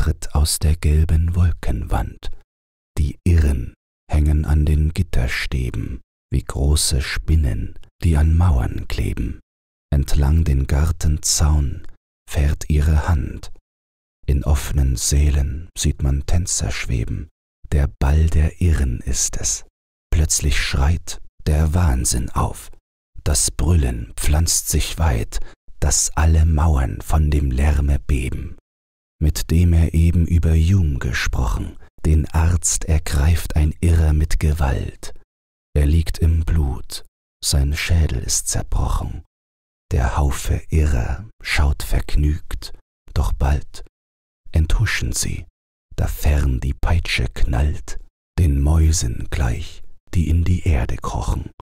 tritt aus der gelben Wolkenwand. Die Irren hängen an den Gitterstäben, wie große Spinnen, die an Mauern kleben. Entlang den Gartenzaun fährt ihre Hand. In offenen Sälen sieht man Tänzer schweben. Der Ball der Irren ist es. Plötzlich schreit der Wahnsinn auf. Das Brüllen pflanzt sich weit, dass alle Mauern von dem Lärme beben. Mit dem er eben über Hume gesprochen, den Arzt ergreift ein Irrer mit Gewalt. Er liegt im Blut, sein Schädel ist zerbrochen. Der Haufe Irrer schaut vergnügt, doch bald enthuschen sie, da fern die Peitsche knallt, den Mäusen gleich, die in die Erde krochen.